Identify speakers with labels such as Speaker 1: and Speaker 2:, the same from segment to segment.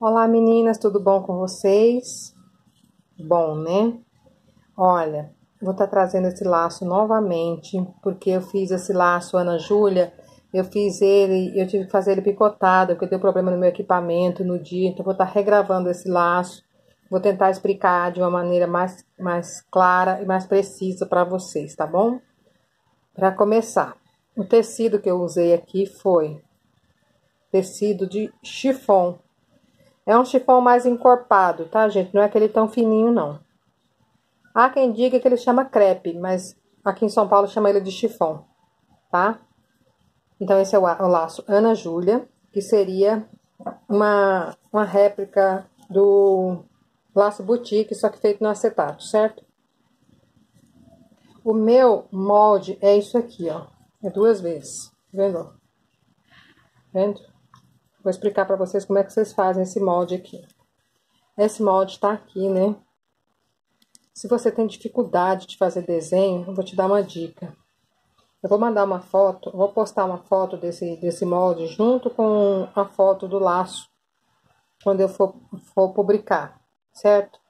Speaker 1: Olá meninas, tudo bom com vocês? Bom, né? Olha, vou estar tá trazendo esse laço novamente, porque eu fiz esse laço, Ana Júlia, eu fiz ele, eu tive que fazer ele picotado, porque deu problema no meu equipamento no dia, então vou estar tá regravando esse laço. Vou tentar explicar de uma maneira mais, mais clara e mais precisa para vocês, tá bom? Para começar, o tecido que eu usei aqui foi tecido de chiffon. É um chiffon mais encorpado, tá, gente? Não é aquele tão fininho, não. Há quem diga que ele chama crepe, mas aqui em São Paulo chama ele de chiffon, tá? Então, esse é o, laço Ana Júlia, que seria uma, uma réplica do laço boutique, só que feito no acetato, certo? O meu molde é isso aqui, ó. É duas vezes, tá vendo? Vendo? Vou explicar para vocês como é que vocês fazem esse molde aqui. Esse molde tá aqui, né? Se você tem dificuldade de fazer desenho, eu vou te dar uma dica. Eu vou mandar uma foto, vou postar uma foto desse, desse molde junto com a foto do laço, quando eu for, for publicar, certo?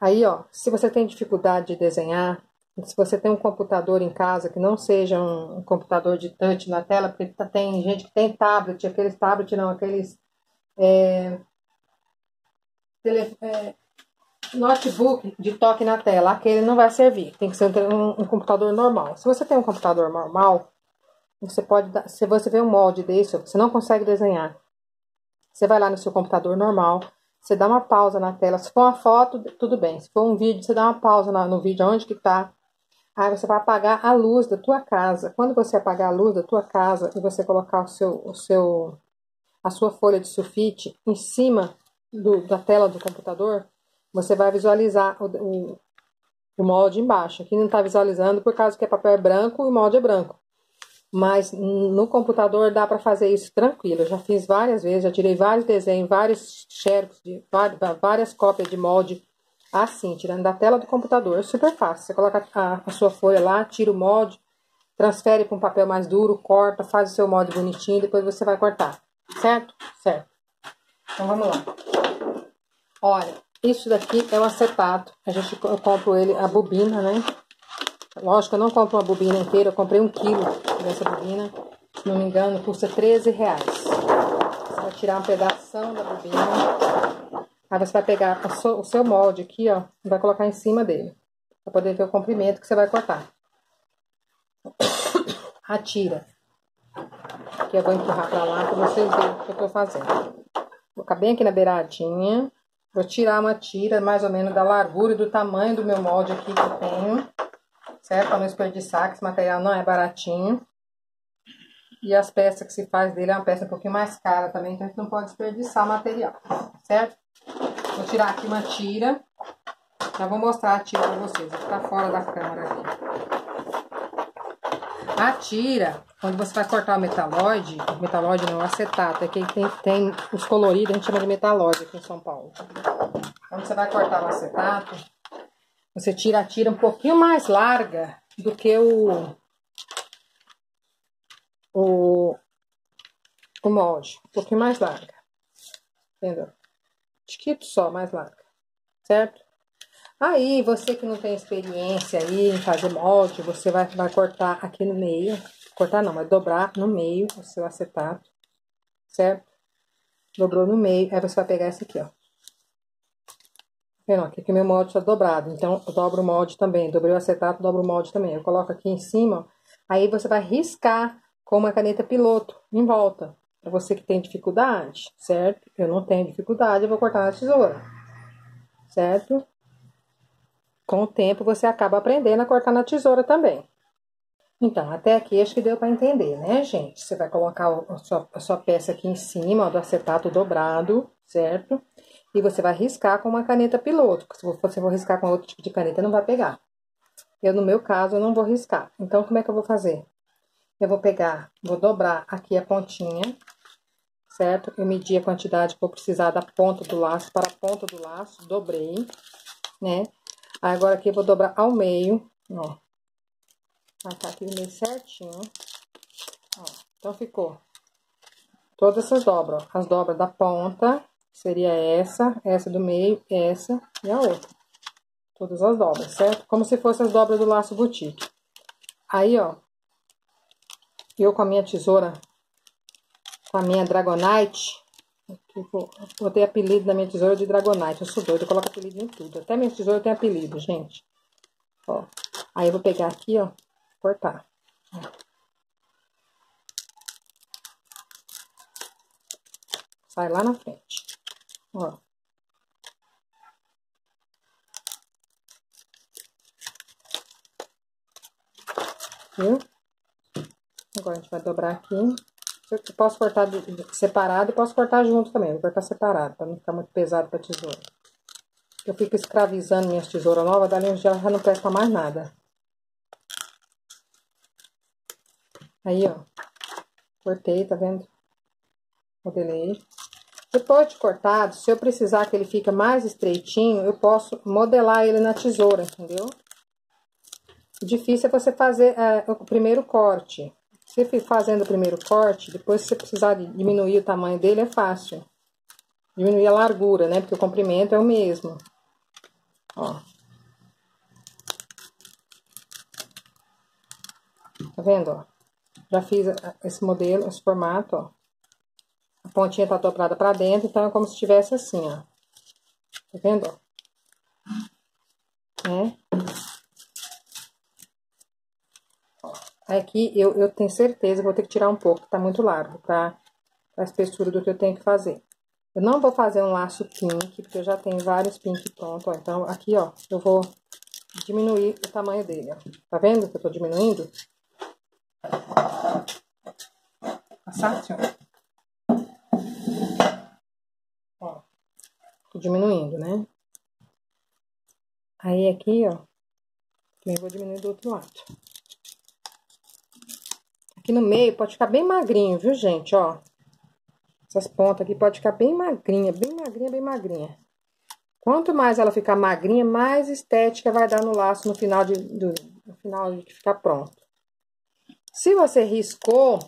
Speaker 1: Aí, ó, se você tem dificuldade de desenhar, se você tem um computador em casa que não seja um, um computador de touch na tela, porque tá, tem gente que tem tablet, aqueles tablet não, aqueles é, tele, é, notebook de toque na tela, aquele não vai servir. Tem que ser um, um, computador normal. Se você tem um computador normal, você pode dar, se você vê um molde desse, você não consegue desenhar. Você vai lá no seu computador normal, você dá uma pausa na tela. Se for uma foto, tudo bem. Se for um vídeo, você dá uma pausa no vídeo onde que tá Aí você vai apagar a luz da tua casa. Quando você apagar a luz da tua casa e você colocar o seu, o seu, a sua folha de sulfite em cima do, da tela do computador, você vai visualizar o, o, o molde embaixo. Aqui não está visualizando por causa que é papel branco e o molde é branco. Mas no computador dá para fazer isso tranquilo. Eu já fiz várias vezes, já tirei vários desenhos, vários xerox, várias cópias de molde assim, tirando da tela do computador. É super fácil. Você coloca a, a sua folha lá, tira o molde, transfere para um papel mais duro, corta, faz o seu molde bonitinho, depois você vai cortar. Certo? Certo. Então vamos lá. Olha, isso daqui é o acetato. A gente, eu compro ele, a bobina, né? Lógico, eu não compro uma bobina inteira, eu comprei um quilo dessa bobina. Se não me engano, custa 13 reais. Você vai tirar um pedaço da bobina. Aí você vai pegar o seu molde aqui, ó, e vai colocar em cima dele. Pra poder ver o comprimento que você vai cortar. Atira. Aqui eu vou empurrar pra lá pra vocês verem o que eu tô fazendo. Vou ficar bem aqui na beiradinha. Vou tirar uma tira mais ou menos da largura e do tamanho do meu molde aqui que eu tenho. Certo? Pra não desperdiçar, que esse material não é baratinho. E as peças que se faz dele é uma peça um pouquinho mais cara também, então a gente não pode desperdiçar material, certo? Vou tirar aqui uma tira. Já vou mostrar a tira pra vocês. Vou ficar fora da câmera aqui. A tira, quando você vai cortar o metalóide, metalóide não, acetato, é que tem, tem os coloridos, a gente chama de metalóide aqui em São Paulo. Quando você vai cortar o acetato, você tira a tira um pouquinho mais larga do que o, o, o molde. Um pouquinho mais larga. Entendeu? Tiquito só, mais larga, certo? Aí, você que não tem experiência aí em fazer molde, você vai, vai cortar aqui no meio, cortar não, mas dobrar no meio o seu acetato, certo? Dobrou no meio, aí você vai pegar esse aqui, ó. Vendo, aqui que meu molde tá dobrado, então eu dobro o molde também, dobrei o acetato, dobro o molde também. Eu coloco aqui em cima, aí você vai riscar com uma caneta piloto em volta, para você que tem dificuldade, certo? Eu não tenho dificuldade, eu vou cortar na tesoura, certo? Com o tempo você acaba aprendendo a cortar na tesoura também. Então, até aqui acho que deu para entender, né, gente? Você vai colocar a sua, a sua peça aqui em cima ó, do acetato dobrado, certo? E você vai riscar com uma caneta piloto. Se você for riscar com outro tipo de caneta, não vai pegar. Eu, no meu caso, não vou riscar. Então, como é que eu vou fazer? Eu vou pegar, vou dobrar aqui a pontinha, certo? Eu medi a quantidade que vou precisar da ponta do laço para a ponta do laço, dobrei, né? Agora aqui eu vou dobrar ao meio, ó. Marcar aqui no meio certinho, ó. Então, ficou todas essas dobras, as dobras da ponta, Seria essa, essa do meio, essa e a outra. Todas as dobras, certo? Como se fossem as dobras do laço boutique. Aí, ó, eu com a minha tesoura, com a minha Dragonite, vou, vou ter apelido da minha tesoura de Dragonite. Eu sou doida, eu coloco apelido em tudo. Até minha tesoura tem apelido, gente. Ó, aí eu vou pegar aqui, ó, cortar. Sai lá na frente. Ó. Viu? Agora a gente vai dobrar aqui. Eu posso cortar separado e posso cortar junto também. Vou cortar separado, para não ficar muito pesado pra tesoura. Eu fico escravizando minhas tesouras novas, dali dia já não presta mais nada. Aí, ó. Cortei, tá vendo? Modelei. Depois de cortado, se eu precisar que ele fique mais estreitinho, eu posso modelar ele na tesoura, entendeu? O difícil é você fazer é, o primeiro corte. Se fazendo o primeiro corte, depois se você precisar diminuir o tamanho dele, é fácil. Diminuir a largura, né? Porque o comprimento é o mesmo. Ó. Tá vendo, ó? Já fiz esse modelo, esse formato, ó. A pontinha tá dobrada pra dentro, então é como se estivesse assim, ó. Tá vendo, ó? É. Aqui eu, eu tenho certeza que vou ter que tirar um pouco, tá muito largo, tá? A espessura do que eu tenho que fazer. Eu não vou fazer um laço pink, porque eu já tenho vários pink pronto, ó. Então, aqui, ó, eu vou diminuir o tamanho dele, ó. Tá vendo que eu tô diminuindo? Passar assim, ó. Ó, tô diminuindo, né? Aí, aqui, ó, também vou diminuir do outro lado. Aqui no meio pode ficar bem magrinho, viu, gente? Ó. Essas pontas aqui pode ficar bem magrinha, bem magrinha, bem magrinha. Quanto mais ela ficar magrinha, mais estética vai dar no laço no final de, do, no final de ficar pronto. Se você riscou,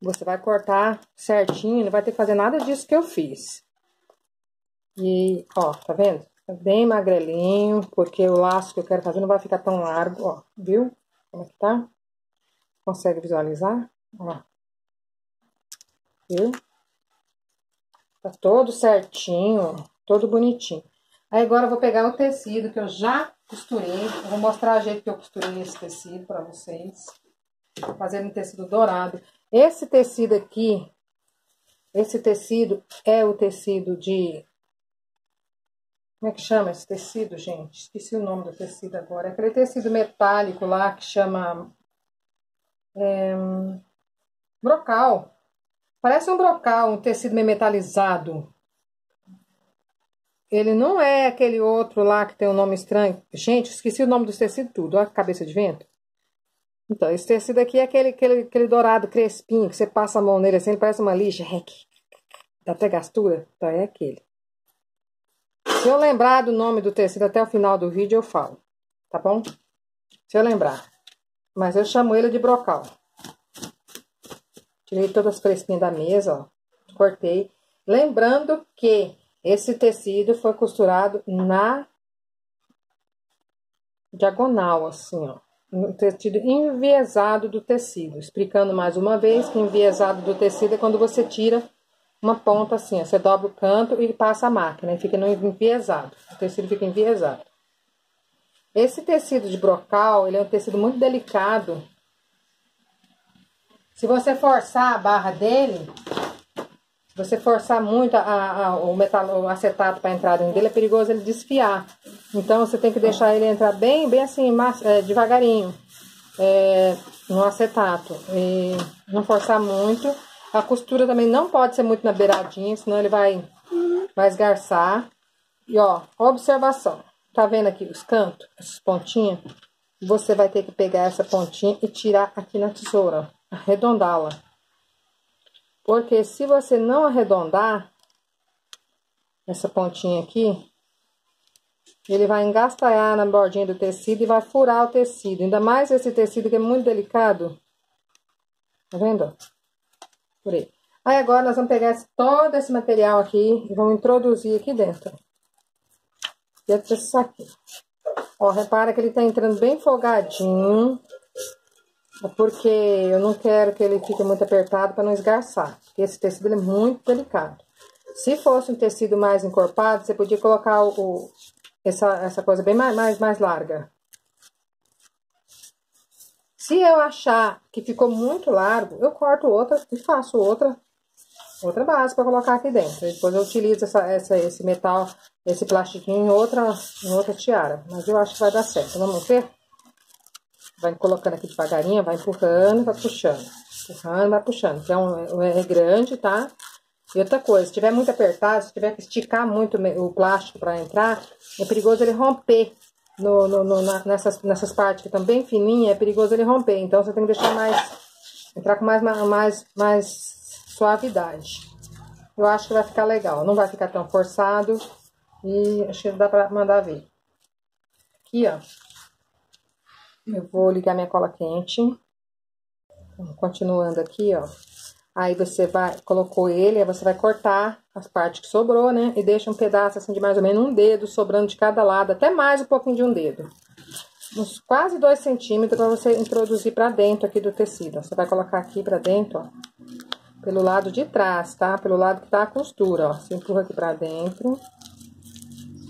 Speaker 1: você vai cortar certinho, não vai ter que fazer nada disso que eu fiz. E, ó, tá vendo? Tá bem magrelinho, porque o laço que eu quero fazer não vai ficar tão largo, ó, viu? Como é que tá? Consegue visualizar? Ó. Viu? Tá todo certinho, todo bonitinho. Aí agora eu vou pegar o tecido que eu já costurei. Eu vou mostrar o jeito que eu costurei esse tecido pra vocês. Fazendo um tecido dourado. Esse tecido aqui, esse tecido é o tecido de... Como é que chama esse tecido, gente? Esqueci o nome do tecido agora. É aquele tecido metálico lá que chama é, brocal. Parece um brocal, um tecido metalizado. Ele não é aquele outro lá que tem um nome estranho. Gente, esqueci o nome do tecido tudo. Olha a cabeça de vento. Então, esse tecido aqui é aquele, aquele, aquele dourado crespinho que você passa a mão nele assim, ele parece uma lixa. Dá até gastura. Então, é aquele. Se eu lembrar do nome do tecido até o final do vídeo, eu falo. Tá bom? Se eu lembrar. Mas eu chamo ele de brocal. Tirei todas as fresquinhas da mesa, ó. Cortei. Lembrando que esse tecido foi costurado na diagonal, assim, ó. No tecido enviesado do tecido. Explicando mais uma vez que enviesado do tecido é quando você tira uma ponta assim, ó. Você dobra o canto e passa a máquina e fica no enviesado. O tecido fica enviesado. Esse tecido de brocal, ele é um tecido muito delicado. Se você forçar a barra dele, se você forçar muito a, a, o, metal, o acetato para entrar dentro dele, é perigoso ele desfiar. Então, você tem que deixar ele entrar bem, bem assim, é, devagarinho, é, no acetato. E não forçar muito. A costura também não pode ser muito na beiradinha, senão ele vai, vai esgarçar. E, ó, observação. Tá vendo aqui os cantos, essas pontinhas? Você vai ter que pegar essa pontinha e tirar aqui na tesoura, arredondá-la. Porque se você não arredondar essa pontinha aqui, ele vai engastalhar na bordinha do tecido e vai furar o tecido. Ainda mais esse tecido que é muito delicado. Tá vendo? Furei. Aí agora nós vamos pegar todo esse material aqui e vamos introduzir aqui dentro. Dentro desse saquinho. Ó, repara que ele tá entrando bem folgadinho. Porque eu não quero que ele fique muito apertado para não esgarçar. Porque esse tecido é muito delicado. Se fosse um tecido mais encorpado, você podia colocar o essa, essa coisa bem mais, mais, mais larga. Se eu achar que ficou muito largo, eu corto outra e faço outra, outra base para colocar aqui dentro. Depois eu utilizo essa, essa, esse metal, esse plastiquinho em outra, em outra tiara. Mas eu acho que vai dar certo. Vamos ver? Vai colocando aqui devagarinho, vai empurrando, vai puxando. Empurrando, vai puxando. É, um, é grande, tá? E outra coisa, se tiver muito apertado, se tiver que esticar muito o plástico para entrar, é perigoso ele romper no, no, no, nessas, nessas partes que estão bem fininhas, é perigoso ele romper. Então, você tem que deixar mais, entrar com mais, mais, mais suavidade. Eu acho que vai ficar legal, não vai ficar tão forçado e acho que dá pra mandar ver. Aqui, ó, eu vou ligar minha cola quente. Continuando aqui, ó. Aí você vai, colocou ele, aí você vai cortar as partes que sobrou, né? E deixa um pedaço assim de mais ou menos um dedo sobrando de cada lado, até mais um pouquinho de um dedo. Uns quase dois centímetros para você introduzir para dentro aqui do tecido. Você vai colocar aqui para dentro, ó. Pelo lado de trás, tá? Pelo lado que tá a costura, ó. Você empurra aqui para dentro.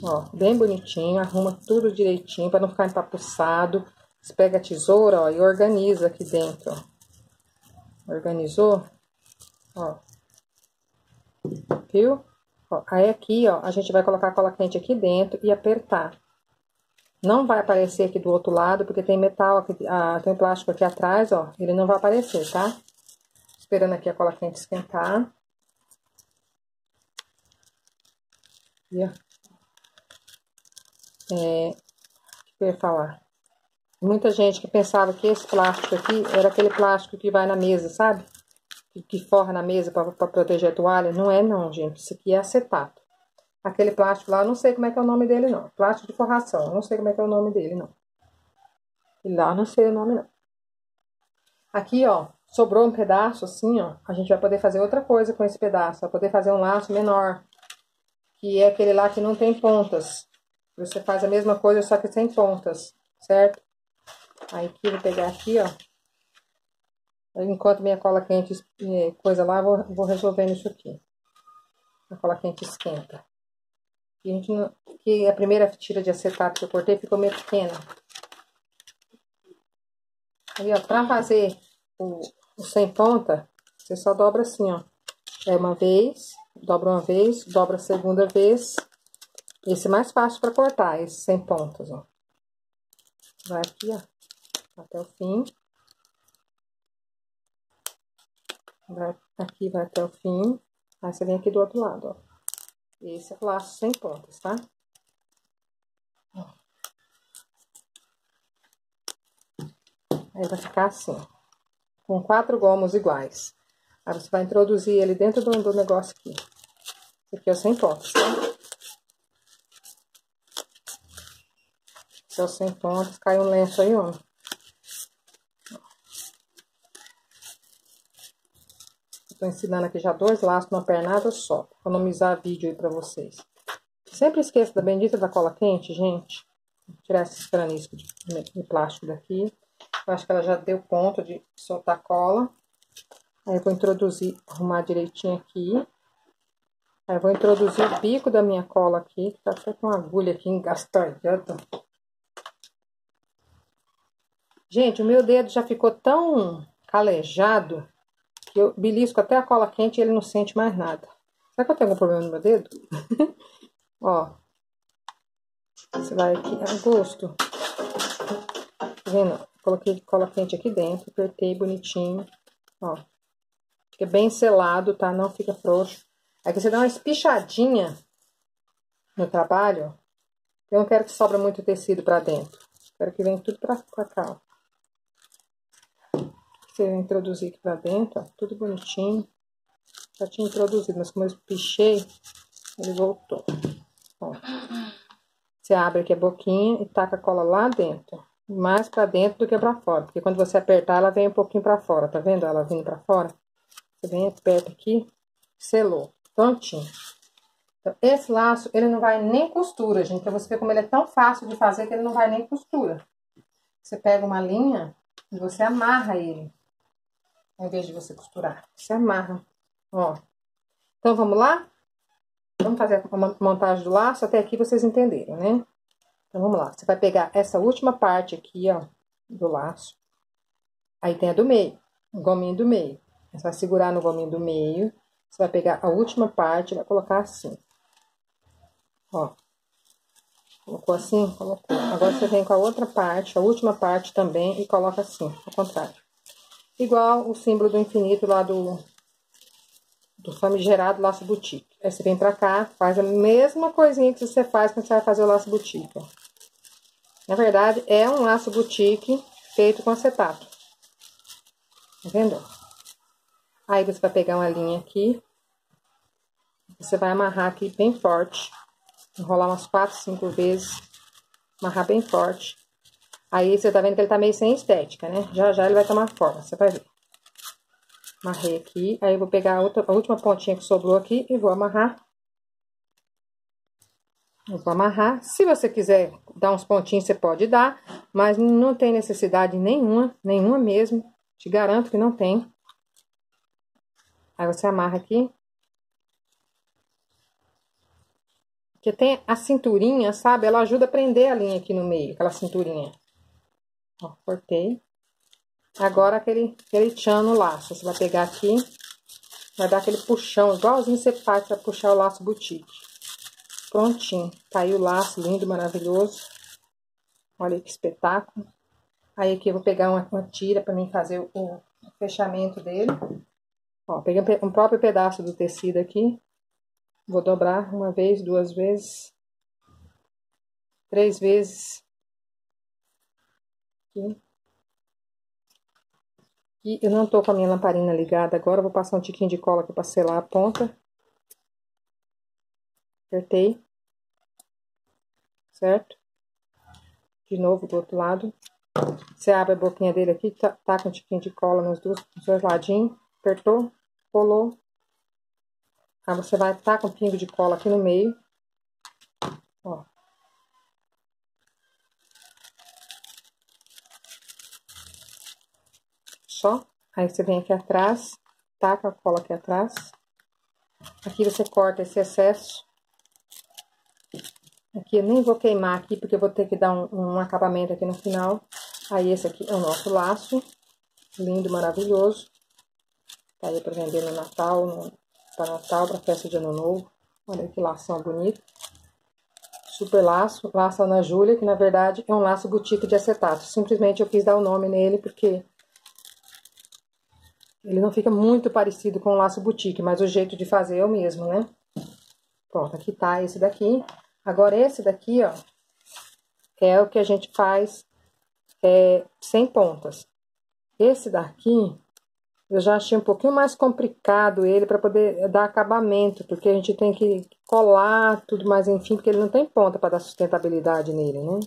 Speaker 1: Ó, bem bonitinho, arruma tudo direitinho para não ficar empapuçado. Você pega a tesoura, ó, e organiza aqui dentro, ó. Organizou? Ó. Viu? Ó, aí aqui, ó, a gente vai colocar a cola quente aqui dentro e apertar. Não vai aparecer aqui do outro lado, porque tem metal aqui, ah, tem plástico aqui atrás, ó. Ele não vai aparecer, tá? Esperando aqui a cola quente esquentar. E, ó. É, o que eu ia falar? Muita gente que pensava que esse plástico aqui era aquele plástico que vai na mesa, sabe? que forra na mesa para proteger a toalha. Não é não, gente. Isso aqui é acetato. Aquele plástico lá, não sei como é que é o nome dele, não. Plástico de forração. Não sei como é que é o nome dele, não. E lá não sei o nome, não. Aqui, ó, sobrou um pedaço assim, ó. A gente vai poder fazer outra coisa com esse pedaço. Vai poder fazer um laço menor. Que é aquele lá que não tem pontas. Você faz a mesma coisa, só que sem pontas, certo? Aí aqui, vou pegar aqui, ó. Enquanto minha cola quente é, coisa lá, vou, vou resolvendo isso aqui. A cola quente esquenta. E a, gente não, que a primeira tira de acetato que eu cortei ficou meio pequena. Aí, ó, pra fazer o, o sem ponta, você só dobra assim, ó. É uma vez, dobra uma vez, dobra a segunda vez. Esse é mais fácil para cortar, esse sem pontas, ó. Vai aqui, ó, até o fim. Vai, aqui vai até o fim. Aí você vem aqui do outro lado, ó. Esse é o laço sem pontas, tá? Aí vai ficar assim, com quatro gomos iguais. Aí você vai introduzir ele dentro do, do negócio aqui. Esse aqui é sem pontas, tá? Esse é o sem pontas, cai um lenço aí, ó. Tô ensinando aqui já dois laços numa pernada só. Pra economizar vídeo aí pra vocês. Sempre esqueça da bendita da cola quente, gente. Vou tirar esses graniscos de, de plástico daqui. Eu acho que ela já deu ponto de soltar cola. Aí eu vou introduzir, arrumar direitinho aqui. Aí eu vou introduzir o bico da minha cola aqui, que tá até com uma agulha aqui engastalhada. Gente, o meu dedo já ficou tão calejado que eu belisco até a cola quente e ele não sente mais nada. Será que eu tenho algum problema no meu dedo? Ó. Você vai aqui a gosto. Tá vendo? Coloquei cola quente aqui dentro, apertei bonitinho. Ó. Fica bem selado, tá? Não fica frouxo. Aí você dá uma espichadinha no trabalho. Eu não quero que sobra muito tecido pra dentro. Quero que venha tudo pra, pra cá, ó. Você introduzir aqui pra dentro, ó, tudo bonitinho. Já tinha introduzido, mas como eu pichei, ele voltou. Ó. Você abre aqui a boquinha e taca a cola lá dentro. Mais pra dentro do que pra fora. Porque quando você apertar, ela vem um pouquinho pra fora, tá vendo? Ela vindo pra fora. Você vem aperta aqui, selou. Prontinho. Então, esse laço, ele não vai nem costura, gente. Pra você ver como ele é tão fácil de fazer que ele não vai nem costura. Você pega uma linha e você amarra ele. Ao invés de você costurar. Você amarra. Ó. Então, vamos lá? Vamos fazer a montagem do laço. Até aqui vocês entenderam, né? Então, vamos lá. Você vai pegar essa última parte aqui, ó, do laço. Aí tem a do meio, o gominho do meio. Você vai segurar no gominho do meio. Você vai pegar a última parte e vai colocar assim. Ó. Colocou assim? Colocou. Agora você vem com a outra parte, a última parte também, e coloca assim, ao contrário. Igual o símbolo do infinito lá do, do famigerado laço boutique. Aí você vem pra cá, faz a mesma coisinha que você faz quando você vai fazer o laço boutique, ó. Na verdade, é um laço boutique feito com acetato. Tá vendo? Aí você vai pegar uma linha aqui. Você vai amarrar aqui bem forte. Enrolar umas quatro, cinco vezes. Amarrar bem forte. Aí você tá vendo que ele tá meio sem estética, né? Já já ele vai tomar forma, você vai ver. Amarrei aqui. Aí eu vou pegar a, outra, a última pontinha que sobrou aqui e vou amarrar. Vou amarrar. Se você quiser dar uns pontinhos, você pode dar. Mas não tem necessidade nenhuma, nenhuma mesmo. Te garanto que não tem. Aí você amarra aqui. Porque tem a cinturinha, sabe? Ela ajuda a prender a linha aqui no meio, aquela cinturinha. Ó, cortei. Agora aquele, aquele tchan no laço. Você vai pegar aqui, vai dar aquele puxão, igualzinho você faz pra puxar o laço boutique. Prontinho. Tá aí o laço lindo, maravilhoso. Olha que espetáculo. Aí aqui eu vou pegar uma, uma tira pra mim fazer o, o fechamento dele. Ó, peguei um próprio pedaço do tecido aqui. Vou dobrar uma vez, duas vezes, três vezes. Aqui. E eu não tô com a minha lamparina ligada agora, vou passar um tiquinho de cola aqui pra selar a ponta. Apertei. Certo? De novo do outro lado. Você abre a boquinha dele aqui, tá, tá com um tiquinho de cola nos dois, nos dois ladinhos apertou, colou. Aí você vai tá com um pingo de cola aqui no meio. Ó. Só. Aí você vem aqui atrás, taca a cola aqui atrás. Aqui você corta esse excesso. Aqui eu nem vou queimar aqui, porque eu vou ter que dar um, um acabamento aqui no final. Aí esse aqui é o nosso laço. Lindo, maravilhoso. Tá aí para vender no Natal, no, para Natal, para festa de Ano Novo. Olha que lação bonito. Super laço, laço Ana Júlia, que na verdade é um laço boutique de acetato. Simplesmente eu quis dar o nome nele porque ele não fica muito parecido com o laço boutique, mas o jeito de fazer é o mesmo, né? Pronto, aqui tá esse daqui. Agora esse daqui, ó, é o que a gente faz é, sem pontas. Esse daqui eu já achei um pouquinho mais complicado ele para poder dar acabamento, porque a gente tem que colar tudo mais, enfim, porque ele não tem ponta para dar sustentabilidade nele, né?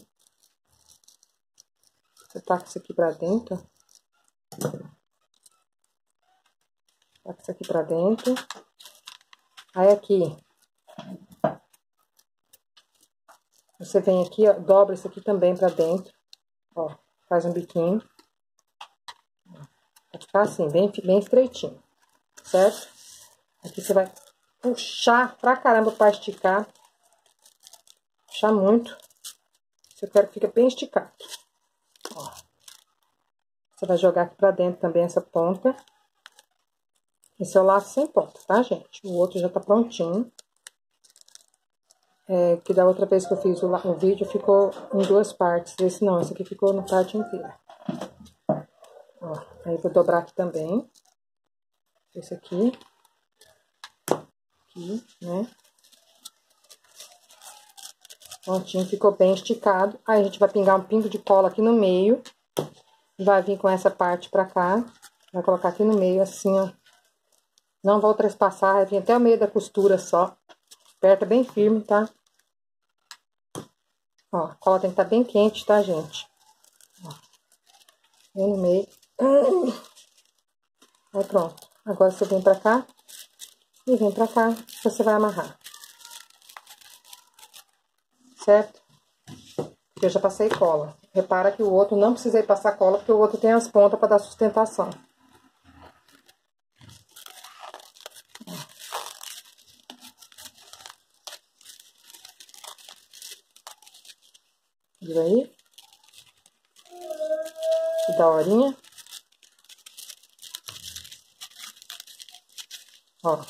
Speaker 1: Você taca isso aqui para dentro. Taca isso aqui para dentro. Aí aqui. Você vem aqui, ó, dobra isso aqui também para dentro. Ó, faz um biquinho. Vai ficar assim, bem, bem estreitinho, certo? Aqui você vai puxar pra caramba pra esticar. Puxar muito. Eu quero que fique bem esticado. Ó. Você vai jogar aqui pra dentro também essa ponta. Esse é o laço sem ponta, tá, gente? O outro já tá prontinho. É, que da outra vez que eu fiz o, o vídeo ficou em duas partes. Esse não, esse aqui ficou na parte inteira. Ó, aí vou dobrar aqui também. Esse aqui. Aqui, né? Prontinho, ficou bem esticado. Aí a gente vai pingar um pingo de cola aqui no meio. Vai vir com essa parte pra cá. Vai colocar aqui no meio, assim, ó. Não vou trespassar, vai vir até o meio da costura só. Aperta bem firme, tá? Ó, a cola tem que estar tá bem quente, tá, gente? Ó. Bem no meio. Aí pronto. Agora você vem pra cá e vem pra cá, você vai amarrar. Certo? Eu já passei cola. Repara que o outro não precisei passar cola, porque o outro tem as pontas para dar sustentação. Aí? Que daorinha. Ó.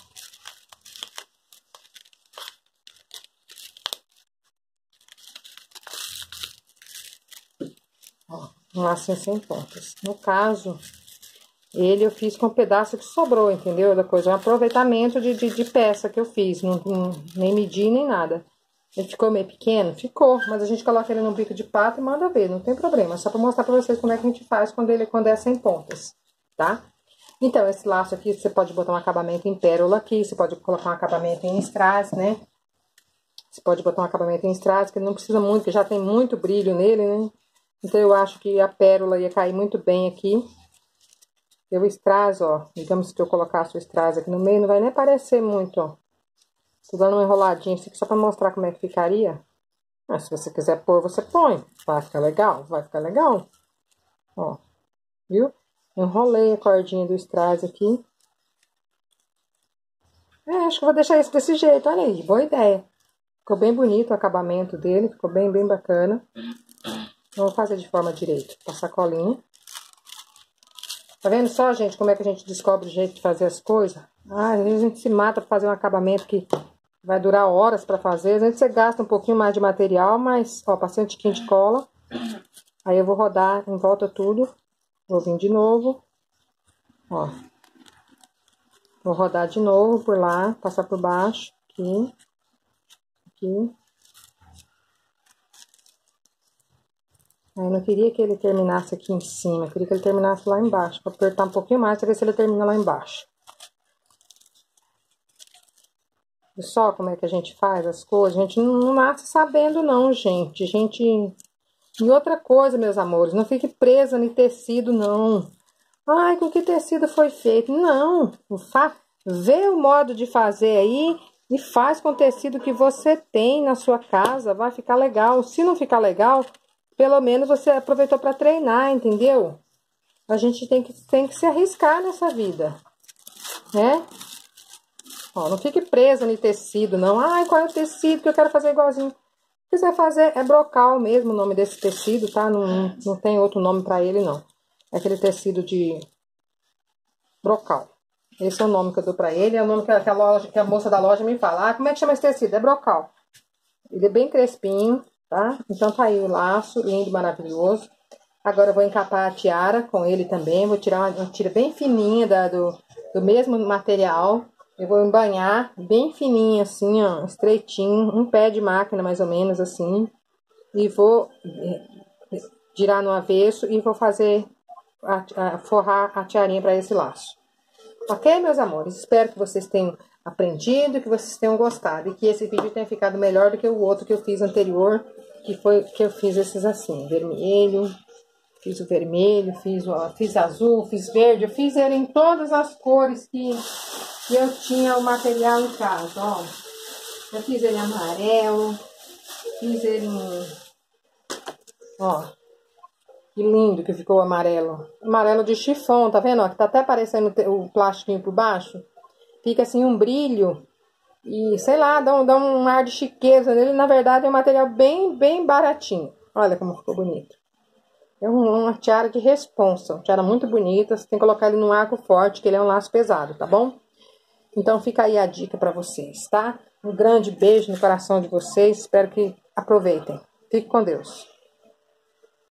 Speaker 1: Ó, um lacinho sem pontas. No caso, ele eu fiz com um pedaço que sobrou, entendeu? Da coisa, um aproveitamento de, de, de peça que eu fiz, não, não, nem medi nem nada. Ele ficou meio pequeno? Ficou, mas a gente coloca ele no bico de pato e manda ver, não tem problema. Só pra mostrar pra vocês como é que a gente faz quando ele quando é sem pontas, tá? Então, esse laço aqui, você pode botar um acabamento em pérola aqui, você pode colocar um acabamento em strass, né? Você pode botar um acabamento em strass, que não precisa muito, que já tem muito brilho nele, né? Então, eu acho que a pérola ia cair muito bem aqui. E o strass, ó, digamos que eu colocasse o strass aqui no meio, não vai nem parecer muito, ó. Tô dando uma enroladinha assim, só pra mostrar como é que ficaria. Mas se você quiser pôr, você põe. Vai ficar legal? Vai ficar legal. Ó, viu? Enrolei a cordinha do strass aqui. É, acho que vou deixar isso desse jeito, olha aí, boa ideia. Ficou bem bonito o acabamento dele, ficou bem, bem bacana. Vamos fazer de forma direita, passar colinha. Tá vendo só, gente, como é que a gente descobre o jeito de fazer as coisas? Ah, às vezes a gente se mata pra fazer um acabamento que vai durar horas pra fazer. Às vezes você gasta um pouquinho mais de material, mas, ó, passei um tiquinho de cola. Aí eu vou rodar em volta tudo. Vou vir de novo. Ó. Vou rodar de novo por lá, passar por baixo. Aqui. Aqui. Aí eu não queria que ele terminasse aqui em cima, eu queria que ele terminasse lá embaixo. Vou apertar um pouquinho mais pra ver se ele termina lá embaixo. E só como é que a gente faz as coisas? A gente não nasce sabendo não, gente. A gente e outra coisa, meus amores, não fique presa em tecido, não. Ai, com que tecido foi feito? Não, fa vê o modo de fazer aí e faz com o tecido que você tem na sua casa, vai ficar legal. Se não ficar legal, pelo menos você aproveitou para treinar, entendeu? A gente tem que, tem que se arriscar nessa vida, né? Ó, não fique presa em tecido, não. Ai, qual é o tecido que eu quero fazer igualzinho? quiser fazer, é brocal mesmo o nome desse tecido, tá? Não, não tem outro nome para ele, não. É aquele tecido de brocal. Esse é o nome que eu dou pra ele, é o nome que a, que a, loja, que a moça da loja me fala. Ah, como é que chama esse tecido? É brocal. Ele é bem crespinho, tá? Então tá aí o laço, lindo, maravilhoso. Agora eu vou encapar a tiara com ele também. Vou tirar uma, uma tira bem fininha da, do, do mesmo material. Eu vou embanhar bem fininho assim, ó, estreitinho, um pé de máquina mais ou menos assim. E vou eh, girar no avesso e vou fazer, a, a, forrar a tiarinha para esse laço. Ok, meus amores? Espero que vocês tenham aprendido, que vocês tenham gostado. E que esse vídeo tenha ficado melhor do que o outro que eu fiz anterior, que foi que eu fiz esses assim, vermelho, fiz o vermelho, fiz, o, fiz azul, fiz verde, eu fiz ele em todas as cores que e eu tinha o material em casa, ó. Eu fiz ele amarelo, fiz ele em... Ó, que lindo que ficou o amarelo. Amarelo de chifão, tá vendo? Ó, que tá até aparecendo o plastiquinho por baixo. Fica assim um brilho e, sei lá, dá um, dá um ar de chiqueza nele. Na verdade, é um material bem, bem baratinho. Olha como ficou bonito. É uma tiara de responsa, uma tiara muito bonita. Você tem que colocar ele num arco forte, que ele é um laço pesado, tá bom? Então fica aí a dica para vocês, tá? Um grande beijo no coração de vocês, espero que aproveitem. Fique com Deus.